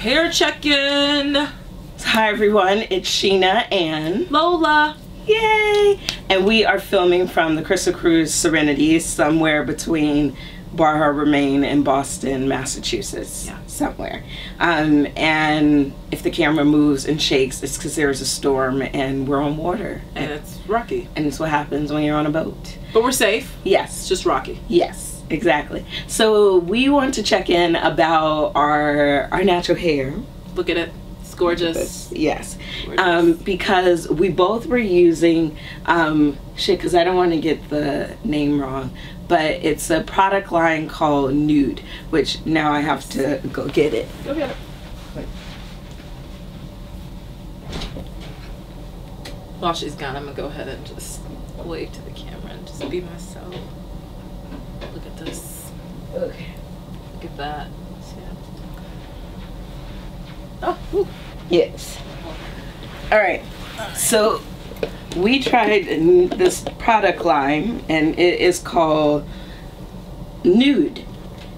Hair check-in. Hi everyone, it's Sheena and Lola. Yay! And we are filming from the Crystal Cruise Serenity somewhere between Bar Harbor, Maine and Boston, Massachusetts. Yeah. Somewhere. Um, and if the camera moves and shakes, it's because there's a storm and we're on water. And it's rocky. And it's what happens when you're on a boat. But we're safe. Yes. It's just rocky. Yes, exactly. So we want to check in about our our natural hair. Look at it. It's gorgeous. Yes, Gorgeous. um, because we both were using um, shit. Because I don't want to get the name wrong, but it's a product line called Nude, which now I have to go get it. Go get it. While she's gone, I'm gonna go ahead and just wave to the camera and just be myself. Look at this. Okay. Look at that. Oh. Yes. All right. So we tried this product line, and it is called Nude,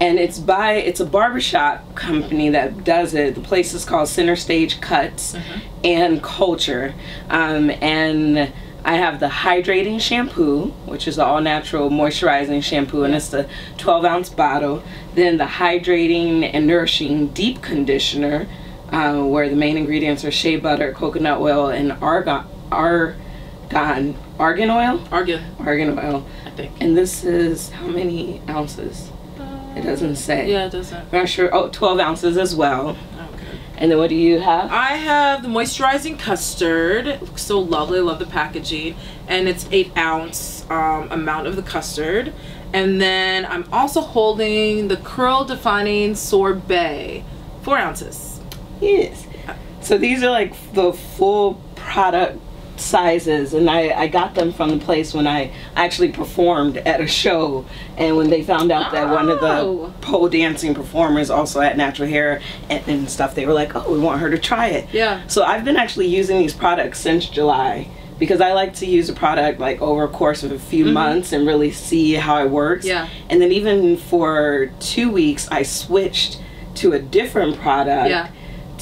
and it's by it's a barbershop company that does it. The place is called Center Stage Cuts and Culture, um, and. I have the hydrating shampoo, which is the all natural moisturizing shampoo, and it's the 12 ounce bottle. Then the hydrating and nourishing deep conditioner, uh, where the main ingredients are shea butter, coconut oil, and argon, argon, argan oil, Argan, argan oil. I think. And this is how many ounces? It doesn't say. Yeah, it doesn't. I'm not sure. Oh, 12 ounces as well. And then what do you have? I have the moisturizing custard. It looks so lovely. I love the packaging. And it's eight ounce um, amount of the custard. And then I'm also holding the curl defining sorbet, four ounces. Yes. So these are like the full product sizes and I, I got them from the place when I actually performed at a show and when they found out that one of Oh. the pole dancing performers also had natural hair and, and stuff they were like oh we want her to try it Yeah. so I've been actually using these products since July because I like to use a product like over a course of a few mm-hmm. months and really see how it works. Yeah. and then even for two weeks I switched to a different product Yeah.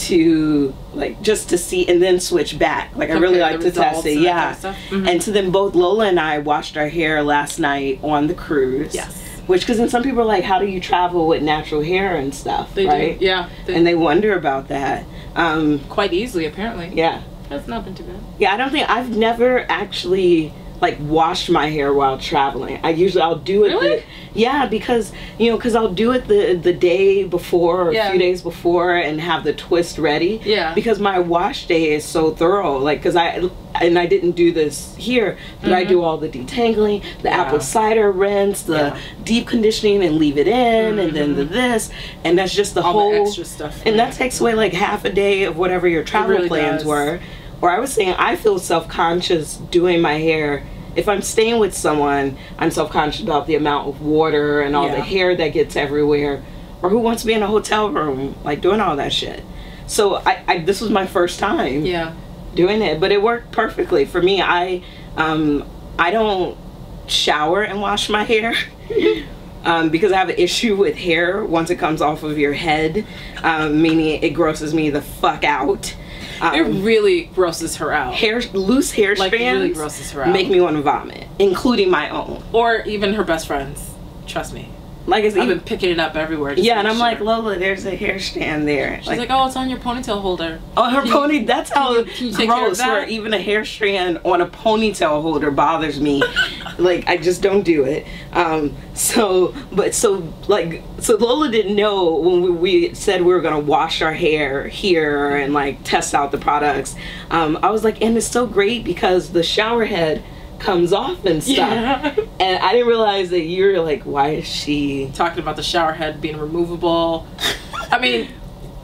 To like just to see and then switch back. Like I really like to test it. Yeah. kind of. Mhm. And so then both Lola and I washed our hair last night on the cruise. Yes. Which because then some people are like, how do you travel with natural hair and stuff? They right? do. Yeah. They, And they wonder about that. Um, quite easily, apparently. yeah. That's not been too bad. Yeah, I don't think I've never actually like washed my hair while traveling. I usually I'll do it. Really? The, yeah, because you know, because I'll do it the the day before or Yeah. a few days before and have the twist ready. Yeah. Because my wash day is so thorough. Like, because I and I didn't do this here, but I do all the detangling, the Mm-hmm. Yeah. apple cider rinse, the Yeah. Mm-hmm. deep conditioning, and leave it in, and then the this, and that's just the All whole the extra stuff. and that takes away like half a day of whatever your travel really plans does. were. Or I was saying I feel self conscious doing my hair. If I'm staying with someone, I'm self conscious about the amount of water and all the hair that gets everywhere. Or who wants to be in a hotel room like doing all that shit. So I, I this was my first time Yeah. doing it, but it worked perfectly for me. I um I don't shower and wash my hair. Um, because I have an issue with hair once it comes off of your head, um, meaning it grosses me the fuck out. Um, It really grosses her out. hair loose hair Like, strands really grosses her out. make me want to vomit, including my own. Or even her best friends. Trust me. Like it's I've even been picking it up everywhere. yeah, and I'm like. Lola, there's a hair strand there. She's like, oh, it's on your ponytail holder. Oh, her Can you- pony. That's how you- can you take care of gross. Where even a hair strand on a ponytail holder bothers me. like I just don't do it. Um. So, but so like so Lola didn't know when we, we said we were gonna wash our hair here and like test out the products. Um. I was like, and it's so great because the shower head comes off and stuff. Yeah. And I didn't realize that you're like, why is she? Talking about the shower head being removable. I mean,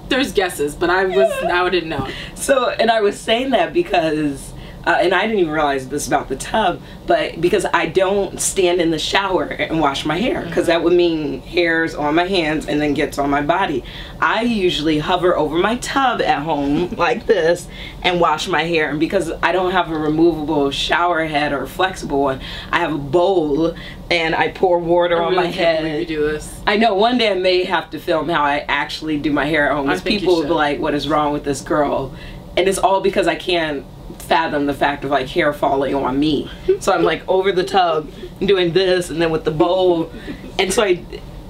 there's guesses, but I was now I didn't know. So, and I was saying that because uh, and I didn't even realize this about the tub, but because I don't stand in the shower and wash my hair, because that would mean hairs on my hands and then gets on my body. I usually hover over my tub at home like this and wash my hair. And because I don't have a removable shower head or flexible one, I have a bowl and I pour water I on my head. You do this. I know one day I may have to film how I actually do my hair at home. Because people will be like, "What is wrong with this girl?" And it's all because I can't fathom the fact of like hair falling on me. So I'm like over the tub doing this, and then with the bowl, and so I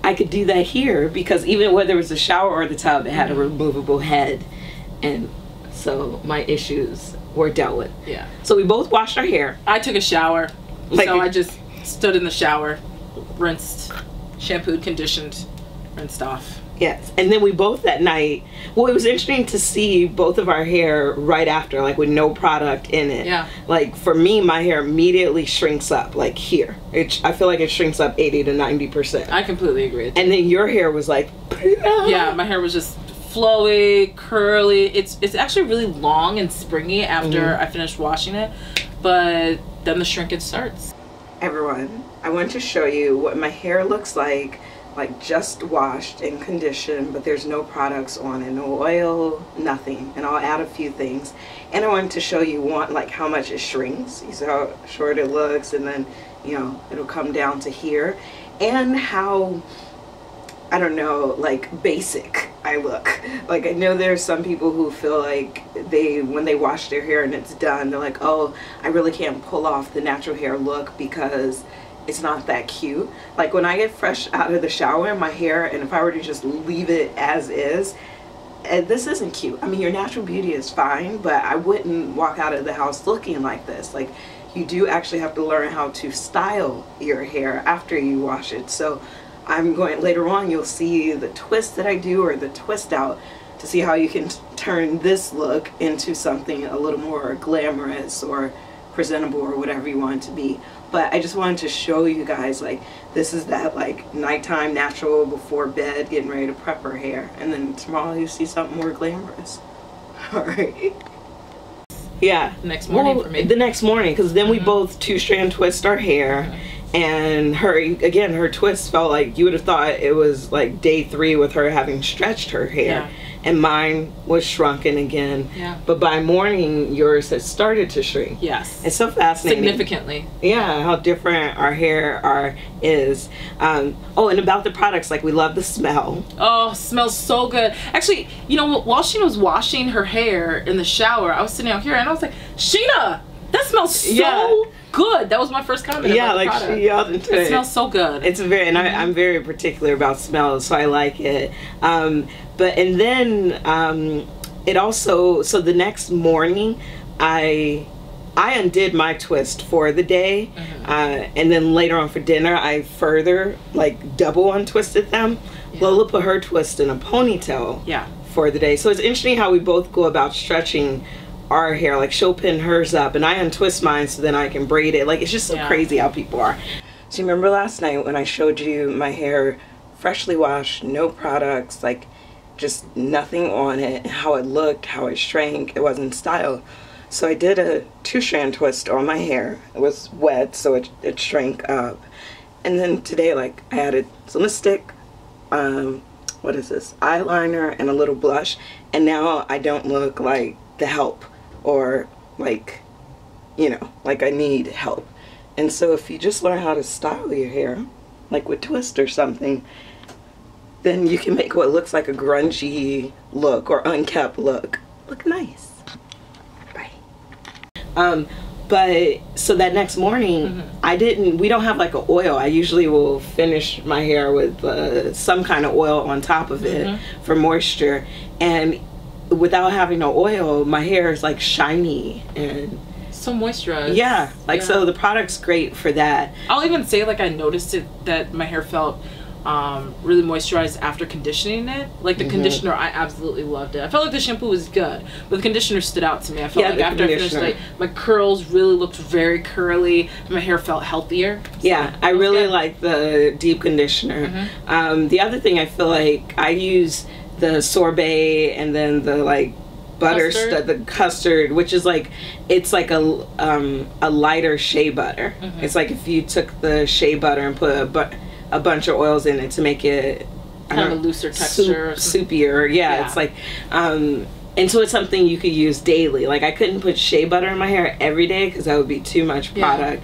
I could do that here because even whether it was the shower or the tub, it had a removable head, and so my issues were dealt with. Yeah. So we both washed our hair. I took a shower, Like- so I just stood in the shower, rinsed, shampooed, conditioned, rinsed off. Yes, and then we both that night. Well, it was interesting to see both of our hair right after, like with no product in it. Yeah. Like for me, my hair immediately shrinks up, like here. It, I feel like it shrinks up eighty to ninety percent. I completely agree. And then your hair was like, yeah, my hair was just flowy, curly. It's it's actually really long and springy after Mm-hmm. I finished washing it, but then the shrinkage starts. everyone, I want to show you what my hair looks like, like just washed and conditioned, but there's no products on it, no oil, nothing. And I'll add a few things. And I wanted to show you one, like how much it shrinks. You see how short it looks, and then, you know, it'll come down to here. And how I don't know, like basic I look. Like I know there's some people who feel like they when they wash their hair and it's done, they're like, "Oh, I really can't pull off the natural hair look because it's not that cute." Like when I get fresh out of the shower, my hair and if I were to just leave it as is, eh, this isn't cute. I mean, your natural beauty is fine, but I wouldn't walk out of the house looking like this. Like, you do actually have to learn how to style your hair after you wash it. So, I'm going later on, you'll see the twist that I do or the twist out to see how you can turn this look into something a little more glamorous or presentable or whatever you want it to be. But I just wanted to show you guys like this is that like nighttime natural before bed getting ready to prep her hair and then tomorrow you see something more glamorous. All right. Yeah. Next morning Well, for me. The next morning because then we mm-hmm. both two strand twist our hair. And her again, her twist felt like you would have thought it was like day three with her having stretched her hair, Yeah. and mine was shrunken again. Yeah. But by morning, yours had started to shrink. Yes. It's so fascinating. Significantly. Yeah, how different our hair are is. Um, oh, and about the products, like we love the smell. Oh, smells so good. Actually, you know, while she was washing her hair in the shower, I was sitting out here and I was like, Sheena, that smells so Yeah. good. That was my first comment. Yeah, like she yelled into It it. smells so good. It's very, and I, I'm very particular about smells, so I like it. Um, but and then um, it also, so the next morning, I I undid my twist for the day, uh, and then later on for dinner, I further like double untwisted them. Lola put her twist in a ponytail yeah. for the day. So it's interesting how we both go about stretching our hair. Like she'll pin hers up and I untwist mine so then I can braid it. Like it's just so Yeah. crazy how people are. So you remember last night when I showed you my hair freshly washed, no products, like just nothing on it, how it looked, how it shrank, it wasn't styled. So I did a two strand twist on my hair. It was wet, so it, it shrank up. And then today, like, I added some lipstick, um, what is this, eyeliner, and a little blush. And now I don't look like the help or like, you know, like I need help. And so if you just learn how to style your hair, like with twist or something, then you can make what looks like a grungy look or unkept look look nice. Bye. Um, but so that next morning, I didn't. We don't have like an oil. I usually will finish my hair with uh, some kind of oil on top of it for moisture, and without having no oil, my hair is like shiny and So moisturized. yeah, like Yeah. so the product's great for that. I'll even say like I noticed it that my hair felt um, really moisturized after conditioning it. Like the Mm-hmm. conditioner, I absolutely loved it. I felt like the shampoo was good, but the conditioner stood out to me. I felt Yeah, like after I finished, like my curls really looked very curly. My hair felt healthier. So Yeah, I really good. like the deep conditioner. Um, the other thing I feel like I use the sorbet and then the like butter stu- the custard, which is like it's like a um, a lighter shea butter. Mhm. It's like if you took the shea butter and put a, bu- a bunch of oils in it to make it Kind of a looser soup- texture. or soupier. Yeah, Yeah. it's like um and so it's something you could use daily. Like I couldn't put shea butter in my hair every day because that would be too much Yeah. product.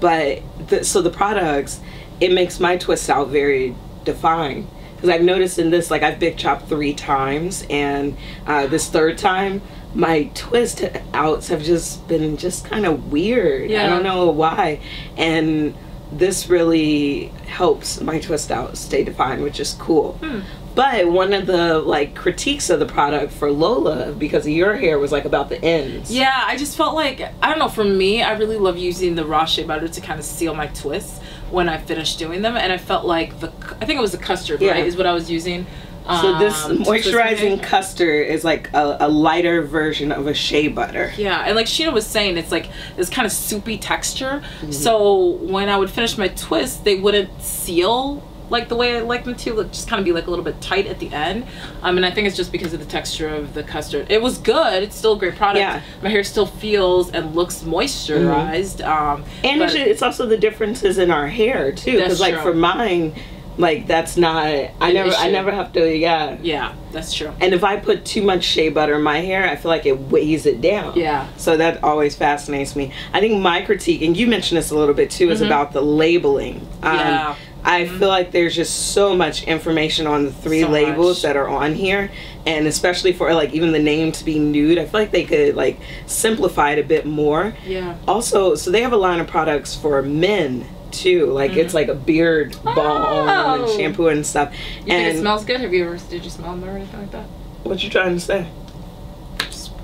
But the, so the products, it makes my twist out very defined. Because I've noticed in this, like I've big chopped three times, and uh, this third time, my twist outs have just been just kind of weird. Yeah. I don't know why, and this really helps my twist out stay defined, which is cool. Hmm. But one of the like critiques of the product for Lola because your hair was like about the ends. Yeah, I just felt like I don't know. For me, I really love using the raw shea butter to kind of seal my twists when I finished doing them, and I felt like the I think it was the custard, Yeah. right? Is what I was using. So this um, to twist my moisturizing custard is like a, a lighter version of a shea butter. Yeah, and like Sheena was saying, it's like this kind of soupy texture. Mm-hmm. So when I would finish my twist, they wouldn't seal like the way I like them to, like just kind of be like a little bit tight at the end. Um, and I think it's just because of the texture of the custard. It was good. It's still a great product. Yeah. My hair still feels and looks moisturized. Um, And it's, also the differences in our hair too. Because like true. for mine, like that's not. I never. I never have to. Yeah. yeah, that's true. And if I put too much shea butter in my hair, I feel like it weighs it down. Yeah. So that always fascinates me. I think my critique, and you mentioned this a little bit too, is Mhm. about the labeling. Um, Yeah. I feel like there's just so much information on the three So labels much. that are on here, and especially for like even the name to be nude, I feel like they could like simplify it a bit more. Yeah. Also, so they have a line of products for men too. Like it's like a beard balm and Mm-hmm. Oh. shampoo and stuff. You and think it smells good? Have you ever? Did you smell them or anything like that? what you trying to say?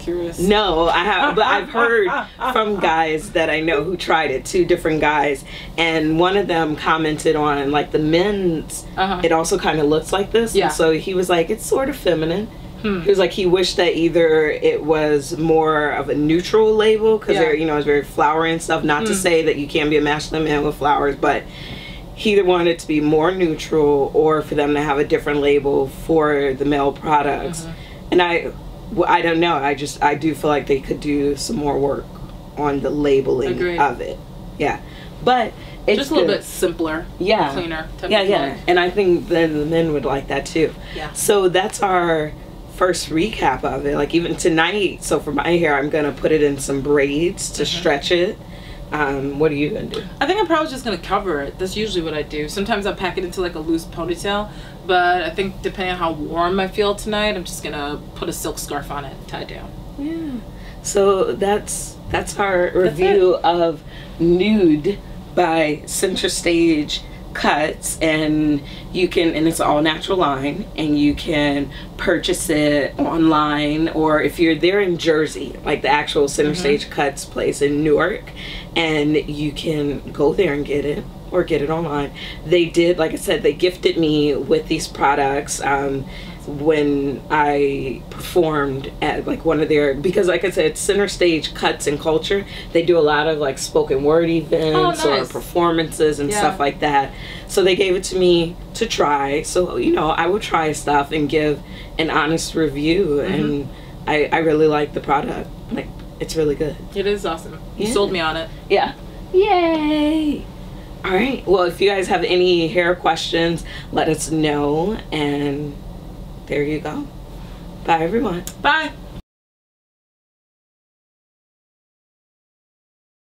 Curious. No, I have, but I've heard from guys that I know who tried it, two different guys, and one of them commented on like the men's. Uh-huh. It also kind of looks like this, Yeah. and so he was like, it's sort of feminine. Hmm. He was like, he wished that either it was more of a neutral label because Yeah. they're, you know, it's very flowery and stuff. Not to Mm. say that you can't be a masculine man with flowers, but he either wanted it to be more neutral or for them to have a different label for the male products. Mhm. And I, I don't know. I just, I do feel like they could do some more work on the labeling Agreed. of it. Yeah, but it's Just a little good. bit simpler, yeah, cleaner. Yeah, yeah. look. And I think then the men would like that too. Yeah. So that's our first recap of it. Like even tonight, so for my hair, I'm gonna put it in some braids to Mhm. stretch it. Um, what are you gonna do? I think I'm probably just gonna cover it. That's usually what I do. Sometimes I pack it into like a loose ponytail, but I think depending on how warm I feel tonight, I'm just gonna put a silk scarf on it, and tie it down. Yeah. So that's that's our review of Nude by Center Stage Cuts, and you can and it's all natural line, and you can purchase it online, or if you're there in Jersey, like the actual Center Stage Cuts place in Newark, and you can go there and get it or get it online. They did, like I said, they gifted me with these products. Um, when I performed at like one of their because like I said, center stage cuts and culture. They do a lot of like spoken word events Oh, nice. or performances and Yeah. stuff like that. So they gave it to me to try. So you know, I will try stuff and give an honest review, Mm-hmm. and I I really like the product. Like it's really good. It is awesome. You Yeah. sold me on it. Yeah. Yay! All right. Well, if you guys have any hair questions, let us know. And there you go. Bye, everyone. Bye.